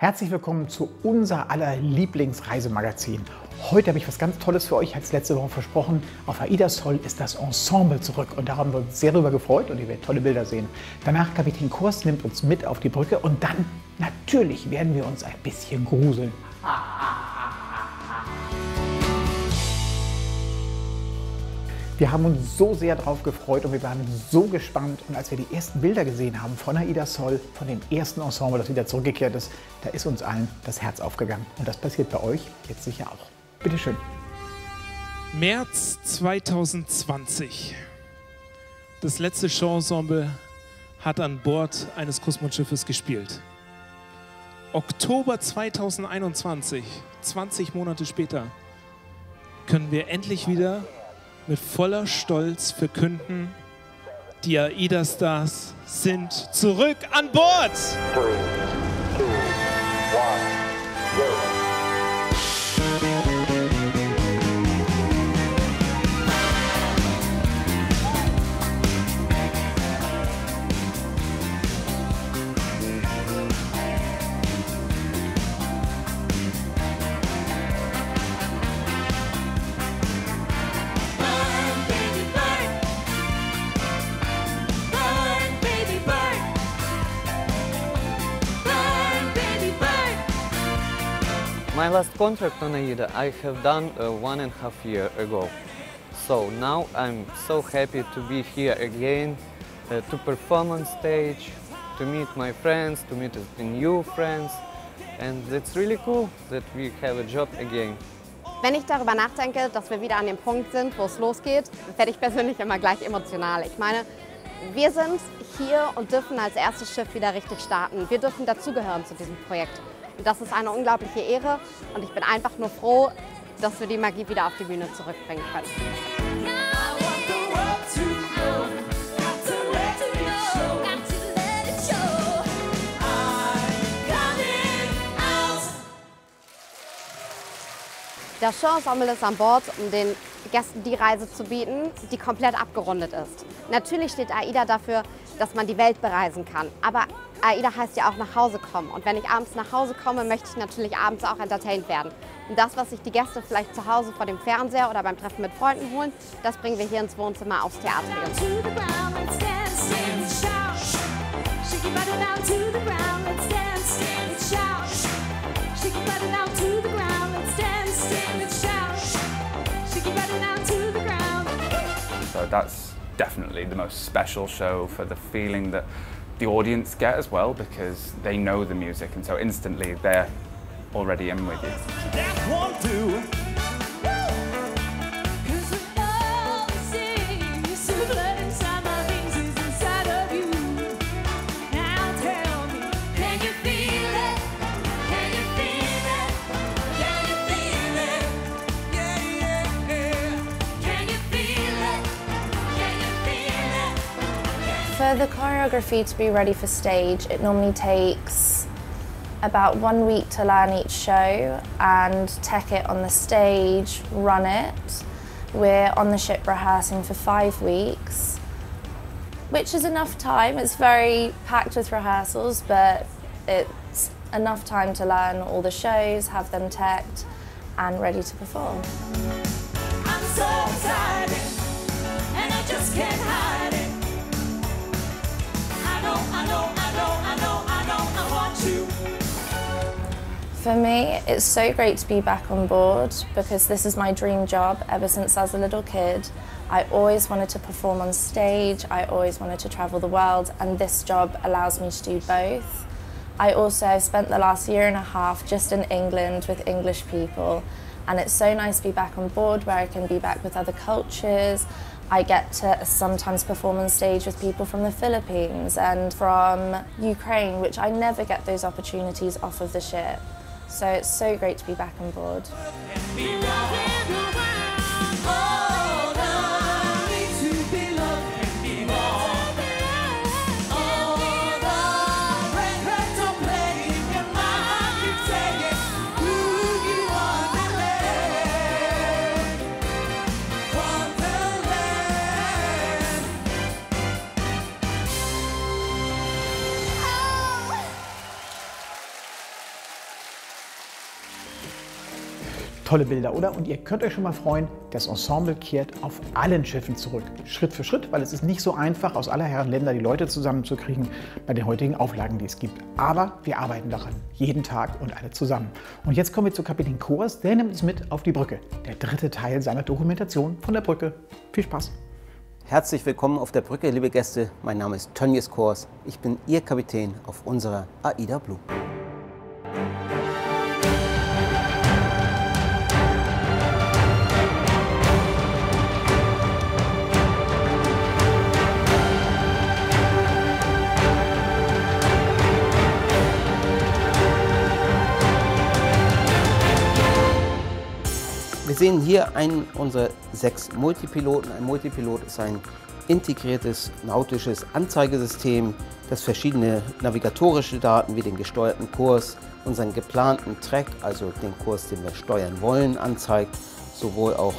Herzlich willkommen zu unser aller Lieblingsreisemagazin. Heute habe ich was ganz Tolles für euch, als letzte Woche versprochen. Auf Aida Sol ist das Ensemble zurück und da haben wir uns sehr darüber gefreut und ihr werdet tolle Bilder sehen. Danach Kapitän Kurs nimmt uns mit auf die Brücke und dann natürlich werden wir uns ein bisschen gruseln. Wir haben uns so sehr darauf gefreut und wir waren so gespannt. Und als wir die ersten Bilder gesehen haben von Aida Sol, von dem ersten Ensemble, das wieder zurückgekehrt ist, da ist uns allen das Herz aufgegangen. Und das passiert bei euch jetzt sicher auch. Bitte schön. März 2020. Das letzte Showensemble hat an Bord eines Kosmonschiffes gespielt. Oktober 2021, 20 Monate später, können wir endlich wieder mit voller Stolz verkünden, die AIDA-Stars sind zurück an Bord. My last contract on AIDA I have done uh, one and a half year ago. So now I'm so happy to be here again, uh, to perform on stage, to meet my friends, to meet new friends. And it's really cool that we have a job again. Wenn ich darüber nachdenke, dass wir wieder an dem Punkt sind, wo es losgeht, werde ich persönlich immer gleich emotional. Ich meine, wir sind hier und dürfen als erstes Schiff wieder richtig starten. Wir dürfen dazugehören zu diesem Projekt. Das ist eine unglaubliche Ehre und ich bin einfach nur froh, dass wir die Magie wieder auf die Bühne zurückbringen können. Das Showensemble ist an Bord, um den Gästen die Reise zu bieten, die komplett abgerundet ist. Natürlich steht AIDA dafür, dass man die Welt bereisen kann. Aber AIDA heißt ja auch nach Hause kommen. Und wenn ich abends nach Hause komme, möchte ich natürlich abends auch entertained werden. Und das, was sich die Gäste vielleicht zu Hause vor dem Fernseher oder beim Treffen mit Freunden holen, das bringen wir hier ins Wohnzimmer aufs Theater. So that's definitely the most special show for the feeling that the audience get as well because they know the music and so instantly they're already in with you. For the choreography to be ready for stage, it normally takes about one week to learn each show and tech it on the stage, run it. We're on the ship rehearsing for five weeks, which is enough time. It's very packed with rehearsals, but it's enough time to learn all the shows, have them teched, and ready to perform. For me, it's so great to be back on board because this is my dream job ever since I was a little kid. I always wanted to perform on stage, I always wanted to travel the world, and this job allows me to do both. I also spent the last year and a half just in England with English people, and it's so nice to be back on board where I can be back with other cultures, I get to sometimes perform on stage with people from the Philippines and from Ukraine, which I never get those opportunities off of the ship. So it's so great to be back on board. Tolle Bilder, oder? Und ihr könnt euch schon mal freuen, das Ensemble kehrt auf allen Schiffen zurück. Schritt für Schritt, weil es ist nicht so einfach, aus aller Herren Länder die Leute zusammenzukriegen bei den heutigen Auflagen, die es gibt. Aber wir arbeiten daran, jeden Tag und alle zusammen. Und jetzt kommen wir zu Kapitän Kors, der nimmt uns mit auf die Brücke. Der dritte Teil seiner Dokumentation von der Brücke. Viel Spaß! Herzlich willkommen auf der Brücke, liebe Gäste. Mein Name ist Tönnies Kors. Ich bin Ihr Kapitän auf unserer AIDA Blue. Sehen hier einen unserer sechs Multipiloten. Ein Multipilot ist ein integriertes nautisches Anzeigesystem, das verschiedene navigatorische Daten wie den gesteuerten Kurs, unseren geplanten Track, also den Kurs, den wir steuern wollen, anzeigt, sowohl auch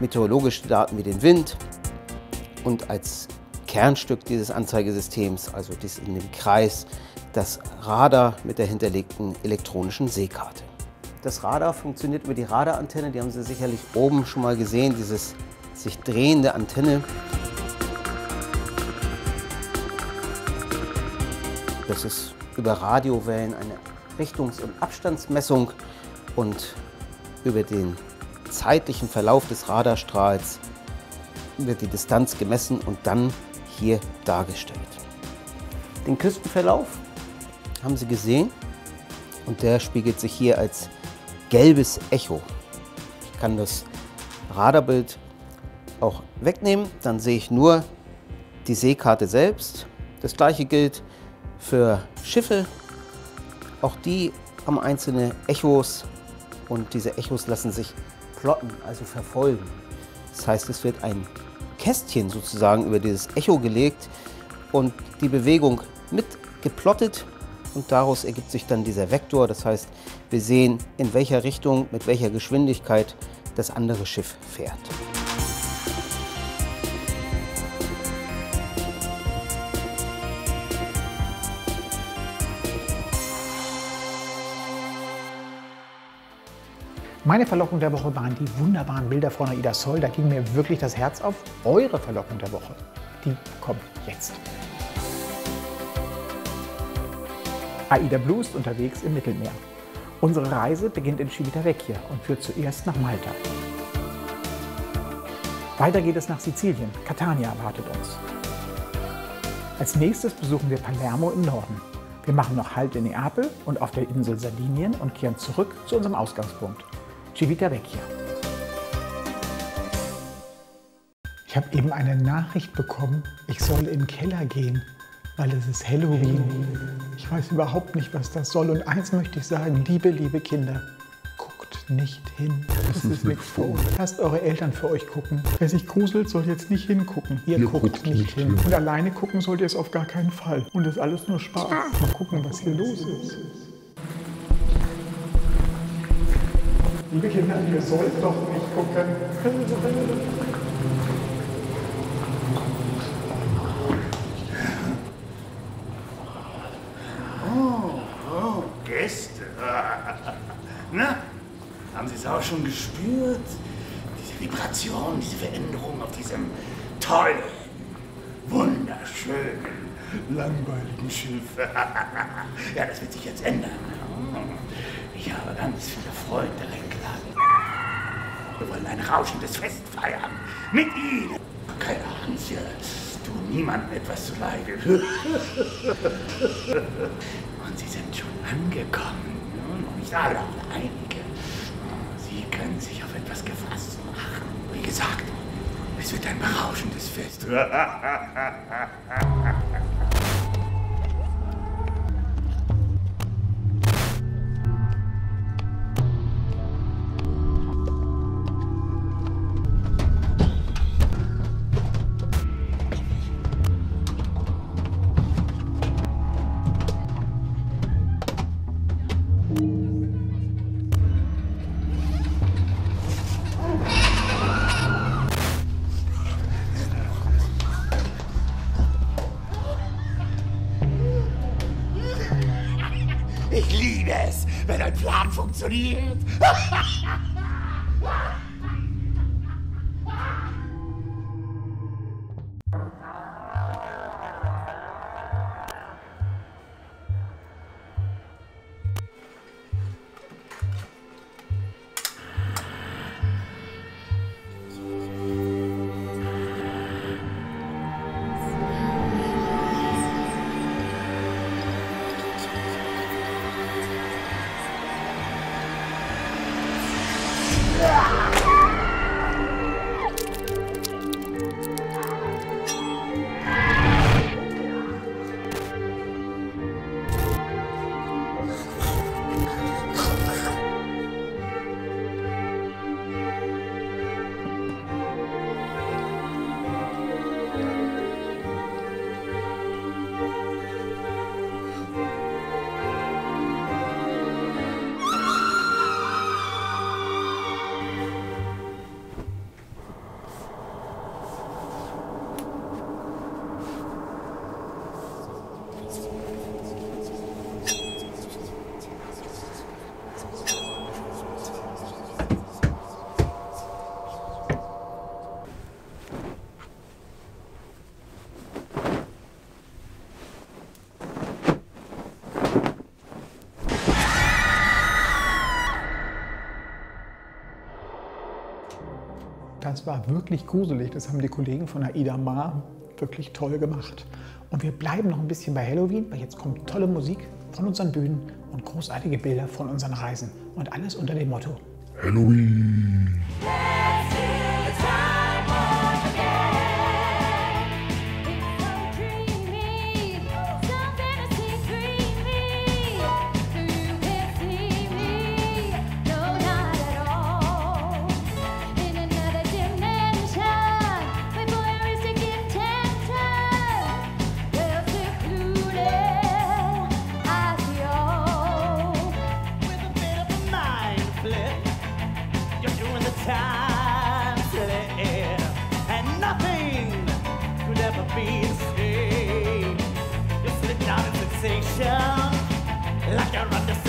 meteorologische Daten wie den Wind und als Kernstück dieses Anzeigesystems, also dies in dem Kreis, das Radar mit der hinterlegten elektronischen Seekarte. Das Radar funktioniert über die Radarantenne, die haben Sie sicherlich oben schon mal gesehen, dieses sich drehende Antenne. Das ist über Radiowellen eine Richtungs- und Abstandsmessung und über den zeitlichen Verlauf des Radarstrahls wird die Distanz gemessen und dann hier dargestellt. Den Küstenverlauf haben Sie gesehen und der spiegelt sich hier als gelbes Echo. Ich kann das Radarbild auch wegnehmen, dann sehe ich nur die Seekarte selbst. Das gleiche gilt für Schiffe. Auch die haben einzelne Echos und diese Echos lassen sich plotten, also verfolgen. Das heißt, es wird ein Kästchen sozusagen über dieses Echo gelegt und die Bewegung mit geplottet und daraus ergibt sich dann dieser Vektor. Das heißt, wir sehen, in welcher Richtung, mit welcher Geschwindigkeit das andere Schiff fährt. Meine Verlockung der Woche waren die wunderbaren Bilder von Aida Sol. Da ging mir wirklich das Herz auf. Eure Verlockung der Woche, die kommt jetzt. AIDA Blue ist unterwegs im Mittelmeer. Unsere Reise beginnt in Civitavecchia und führt zuerst nach Malta. Weiter geht es nach Sizilien. Catania erwartet uns. Als nächstes besuchen wir Palermo im Norden. Wir machen noch Halt in Neapel und auf der Insel Sardinien und kehren zurück zu unserem Ausgangspunkt, Civitavecchia. Ich habe eben eine Nachricht bekommen, ich soll in den Keller gehen weil es ist Halloween. Ich weiß überhaupt nicht, was das soll. Und eins möchte ich sagen, liebe, liebe Kinder, guckt nicht hin. Das ist nichts vor. Lasst eure Eltern für euch gucken. Wer sich gruselt, soll jetzt nicht hingucken. Ihr, ihr guckt, guckt, nicht hin. hin. Und alleine gucken sollt ihr es auf gar keinen Fall. Und es ist alles nur Spaß. Mal gucken, was hier los ist. Liebe Kinder, ihr sollt doch nicht gucken. es auch schon gespürt? Diese Vibration, diese Veränderung auf diesem tollen, wunderschönen, langweiligen Schiff. ja, das wird sich jetzt ändern. Ich habe ganz viele Freunde eingeladen. Wir wollen ein rauschendes Fest feiern. Mit Ihnen. Keine Angst, ja. Tun niemandem etwas zu leide. Und Sie sind schon angekommen. Noch nicht alle, aber einige können sich auf etwas gefasst machen. Wie gesagt, es wird ein berauschendes Fest. Oriente. Das war wirklich gruselig. Das haben die Kollegen von Aida Ma wirklich toll gemacht. Und wir bleiben noch ein bisschen bei Halloween, weil jetzt kommt tolle Musik von unseren Bühnen und großartige Bilder von unseren Reisen. Und alles unter dem Motto Halloween. relaxation like a run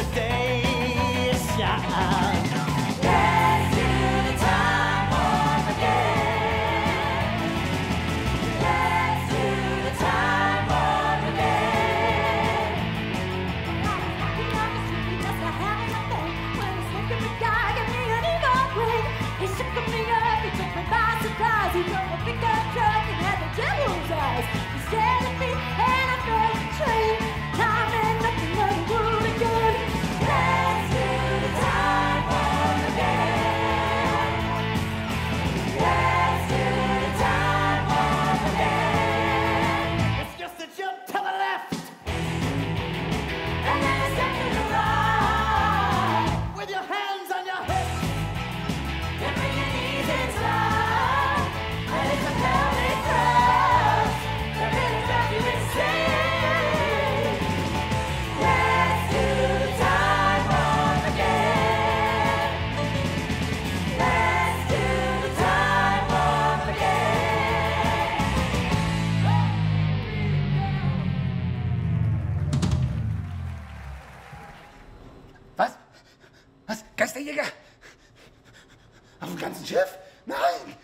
Nein!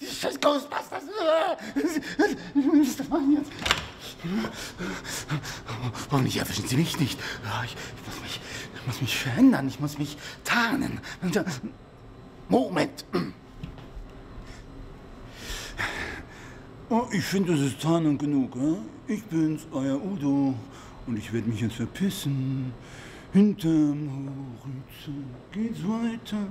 Diese scheiß Ghostbusters! Was das machen jetzt? Hoffentlich erwischen sie mich nicht. Ich, muss mich, ich muss mich verändern, ich muss mich tarnen. Moment! Oh, ich finde, das ist Tarnung genug. Ja? Ich bin's, euer Udo. Und ich werde mich jetzt verpissen. Hinterm Horizont geht's weiter.